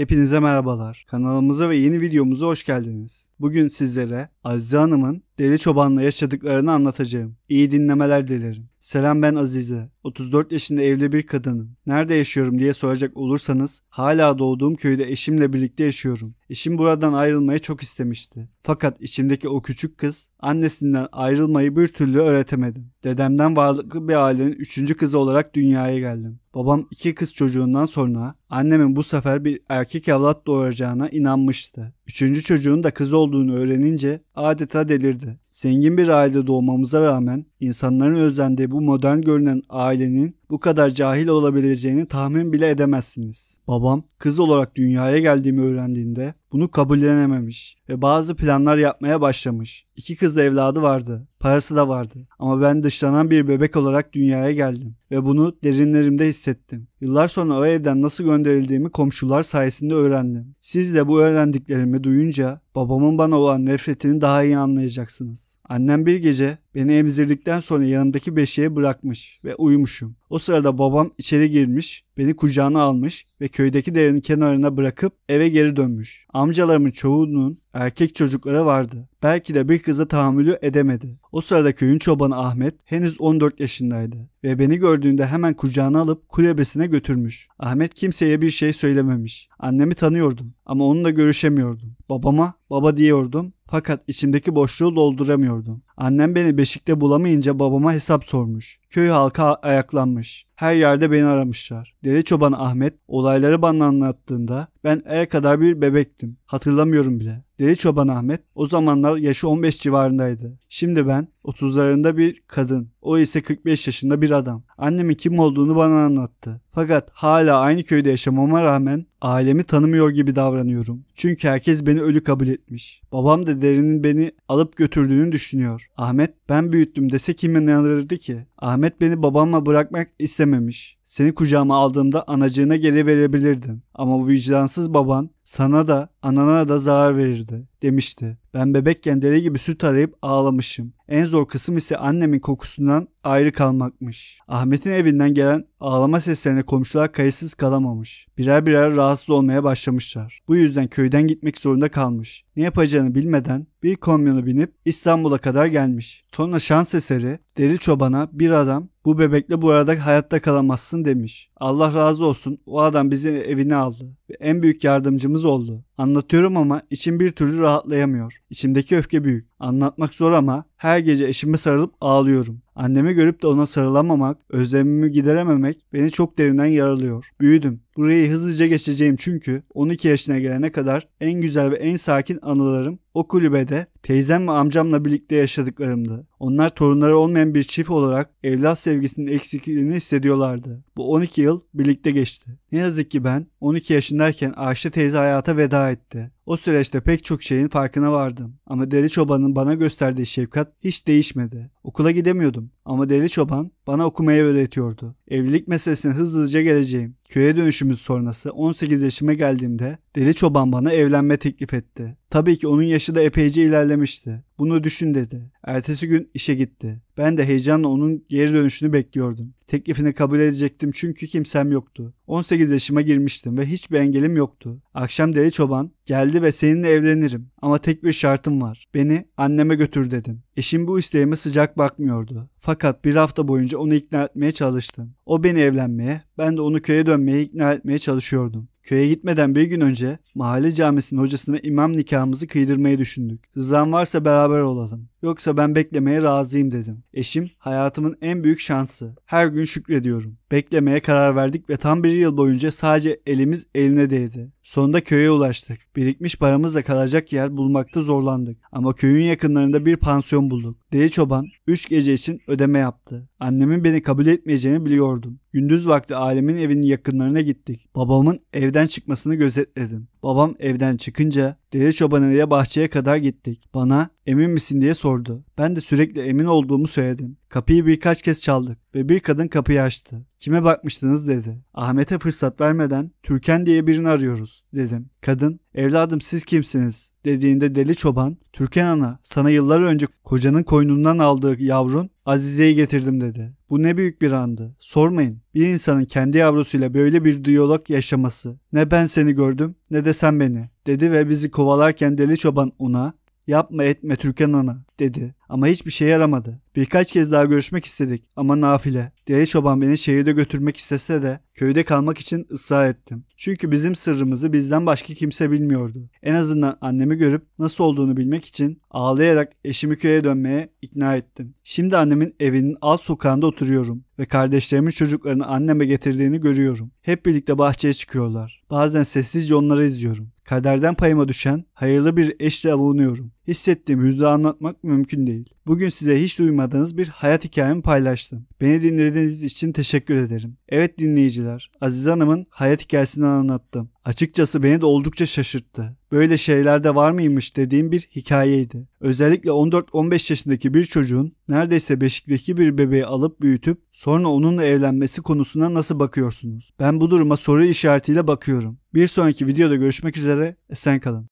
Hepinize merhabalar. Kanalımıza ve yeni videomuza hoş geldiniz. Bugün sizlere Azize Hanım'ın Deli Çoban'la yaşadıklarını anlatacağım. İyi dinlemeler dilerim. Selam ben Azize. 34 yaşında evli bir kadınım. Nerede yaşıyorum diye soracak olursanız hala doğduğum köyde eşimle birlikte yaşıyorum. Eşim buradan ayrılmayı çok istemişti. Fakat içimdeki o küçük kız annesinden ayrılmayı bir türlü öğretemedim. Dedemden varlıklı bir ailenin üçüncü kızı olarak dünyaya geldim. Babam iki kız çocuğundan sonra annemin bu sefer bir erkek evlat doğuracağına inanmıştı. Üçüncü çocuğun da kız olduğunu öğrenince adeta delirdi. Zengin bir ailede doğmamıza rağmen insanların özendiği bu modern görünen ailenin bu kadar cahil olabileceğini tahmin bile edemezsiniz. Babam kız olarak dünyaya geldiğimi öğrendiğinde bunu kabullenememiş ve bazı planlar yapmaya başlamış. İki kız evladı vardı, parası da vardı ama ben dışlanan bir bebek olarak dünyaya geldim ve bunu derinlerimde hissettim. Yıllar sonra o evden nasıl gönderildiğimi komşular sayesinde öğrendim. Siz de bu öğrendiklerimi duyunca babamın bana olan nefretini daha iyi anlayacaksınız. Annem bir gece beni emzirdikten sonra yanındaki beşiğe bırakmış ve uyumuşum. O sırada babam içeri girmiş, beni kucağına almış ve köydeki derenin kenarına bırakıp eve geri dönmüş. Amcalarımın çoğunun erkek çocukları vardı. Belki de bir kıza tahammülü edemedi. O sırada köyün çobanı Ahmet henüz 14 yaşındaydı ve beni gördüğünde hemen kucağına alıp kulübesine götürmüş. Ahmet kimseye bir şey söylememiş. Annemi tanıyordum ama onunla görüşemiyordum. Babama baba diyordum fakat içimdeki boşluğu dolduramıyordum. Annem beni beşikte bulamayınca babama hesap sormuş. Köy halka ayaklanmış. Her yerde beni aramışlar. Deli çoban Ahmet olayları bana anlattığında ben aya kadar bir bebektim. Hatırlamıyorum bile. Deli çoban Ahmet o zamanlar yaşı 15 civarındaydı. Şimdi ben 30'larında bir kadın. O ise 45 yaşında bir adam. Annemin kim olduğunu bana anlattı. Fakat hala aynı köyde yaşamama rağmen ailemi tanımıyor gibi davranıyorum. Çünkü herkes beni ölü kabul etmiş. Babam da derinin beni alıp götürdüğünü düşünüyor. Ahmet ben büyüttüm dese kim inanırdı ki? Ahmet beni babamla bırakmak istememiş. Seni kucağıma aldığımda anacığına geri verebilirdim. Ama bu vicdansız baban sana da anana da zarar verirdi demişti. Ben bebekken deli gibi süt arayıp ağlamışım. En zor kısım ise annemin kokusundan ayrı kalmakmış. Ahmet'in evinden gelen ağlama seslerine komşular kayıtsız kalamamış. Birer birer rahatsız olmaya başlamışlar. Bu yüzden köyden gitmek zorunda kalmış. Ne yapacağını bilmeden bir kamyona binip İstanbul'a kadar gelmiş. Sonra şans eseri deli çobana bir adam bu bebekle bu arada hayatta kalamazsın demiş. Allah razı olsun o adam bizi evine aldı ve en büyük yardımcımız oldu. Anlatıyorum ama içim bir türlü rahatlayamıyor. İçimdeki öfke büyük. Anlatmak zor ama her gece eşime sarılıp ağlıyorum. Annemi görüp de ona sarılamamak, özlemimi giderememek beni çok derinden yaralıyor. Büyüdüm. Burayı hızlıca geçeceğim çünkü 12 yaşına gelene kadar en güzel ve en sakin anılarım o kulübede teyzem ve amcamla birlikte yaşadıklarımdı. Onlar torunları olmayan bir çift olarak evlat sevgisinin eksikliğini hissediyorlardı. Bu 12 yıl birlikte geçti. Ne yazık ki ben 12 yaşındayken Ayşe teyze hayata veda etti. O süreçte pek çok şeyin farkına vardım. Ama Deli Çoban'ın bana gösterdiği şefkat hiç değişmedi. Okula gidemiyordum ama Deli Çoban bana okumayı öğretiyordu. Evlilik meselesine hızlıca geleceğim. Köye dönüşümüz sonrası 18 yaşıma geldiğimde Deli Çoban bana evlenme teklif etti. Tabii ki onun yaşı da epeyce ilerlemişti. Bunu düşün dedi. Ertesi gün işe gitti. Ben de heyecanla onun geri dönüşünü bekliyordum. Teklifini kabul edecektim çünkü kimsem yoktu. 18 yaşıma girmiştim ve hiçbir engelim yoktu. Akşam deli çoban geldi ve seninle evlenirim ama tek bir şartım var. Beni anneme götür dedim. Eşim bu isteğime sıcak bakmıyordu. Fakat bir hafta boyunca onu ikna etmeye çalıştım. O beni evlenmeye, ben de onu köye dönmeye ikna etmeye çalışıyordum. Köye gitmeden bir gün önce mahalle camisinin hocasına imam nikahımızı kıydırmayı düşündük. Rızan varsa beraber olalım. Yoksa ben beklemeye razıyım dedim. Eşim hayatımın en büyük şansı. Her gün şükrediyorum. Beklemeye karar verdik ve tam bir yıl boyunca sadece elimiz eline değdi. Sonunda köye ulaştık. Birikmiş paramızla kalacak yer bulmakta zorlandık. Ama köyün yakınlarında bir pansiyon bulduk. Deli çoban 3 gece için ödeme yaptı. Annemin beni kabul etmeyeceğini biliyordum. Gündüz vakti ailemin evinin yakınlarına gittik. Babamın evden çıkmasını gözetledim. Babam evden çıkınca deli çobanıyla bahçeye kadar gittik. Bana emin misin diye sordu. Ben de sürekli emin olduğumu söyledim. Kapıyı birkaç kez çaldık ve bir kadın kapıyı açtı. Kime bakmıştınız dedi. Ahmet'e fırsat vermeden Türkan diye birini arıyoruz dedim. Kadın evladım siz kimsiniz dediğinde deli çoban Türkan ana sana yıllar önce kocanın koynundan aldığı yavrun Azize'yi getirdim dedi. Bu ne büyük bir andı. Sormayın. Bir insanın kendi yavrusuyla böyle bir diyalog yaşaması. Ne ben seni gördüm ne de sen beni dedi ve bizi kovalarken deli çoban ona yapma etme Türkan ana dedi. Ama hiçbir şey yaramadı. Birkaç kez daha görüşmek istedik ama nafile. Deli çoban beni şehirde götürmek istese de köyde kalmak için ısrar ettim. Çünkü bizim sırrımızı bizden başka kimse bilmiyordu. En azından annemi görüp nasıl olduğunu bilmek için ağlayarak eşimi köye dönmeye ikna ettim. Şimdi annemin evinin alt sokağında oturuyorum ve kardeşlerimin çocuklarını anneme getirdiğini görüyorum. Hep birlikte bahçeye çıkıyorlar. Bazen sessizce onları izliyorum. Kaderden payıma düşen hayırlı bir eşle avunuyorum. Hissettiğim hüznü anlatmak mümkün değil. Bugün size hiç duymadığınız bir hayat hikayemi paylaştım. Beni dinlediğiniz için teşekkür ederim. Evet dinleyiciler, Aziz Hanım'ın hayat hikayesini anlattım. Açıkçası beni de oldukça şaşırttı. Böyle şeyler de var mıymış dediğim bir hikayeydi. Özellikle 14-15 yaşındaki bir çocuğun neredeyse beşikteki bir bebeği alıp büyütüp sonra onunla evlenmesi konusuna nasıl bakıyorsunuz? Ben bu duruma soru işaretiyle bakıyorum. Bir sonraki videoda görüşmek üzere, esen kalın.